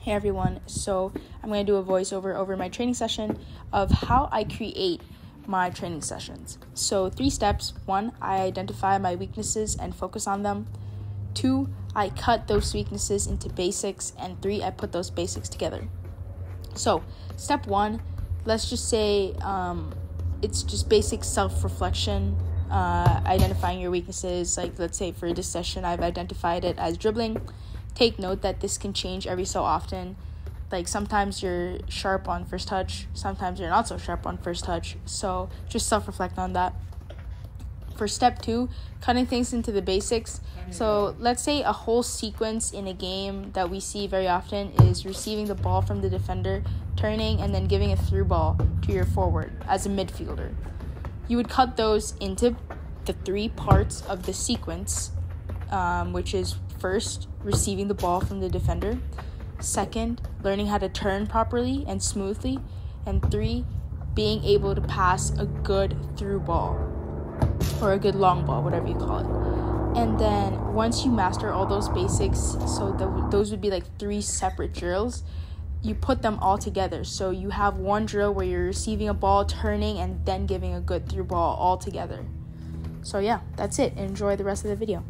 Hey everyone, so I'm going to do a voiceover over my training session of how I create my training sessions. So, three steps one, I identify my weaknesses and focus on them. Two, I cut those weaknesses into basics. And three, I put those basics together. So, step one, let's just say um, it's just basic self reflection, uh, identifying your weaknesses. Like, let's say for this session, I've identified it as dribbling take note that this can change every so often. Like sometimes you're sharp on first touch, sometimes you're not so sharp on first touch. So just self reflect on that. For step two, cutting things into the basics. So let's say a whole sequence in a game that we see very often is receiving the ball from the defender, turning, and then giving a through ball to your forward as a midfielder. You would cut those into the three parts of the sequence, um, which is First, receiving the ball from the defender. Second, learning how to turn properly and smoothly. And three, being able to pass a good through ball or a good long ball, whatever you call it. And then once you master all those basics, so the, those would be like three separate drills, you put them all together. So you have one drill where you're receiving a ball, turning, and then giving a good through ball all together. So yeah, that's it. Enjoy the rest of the video.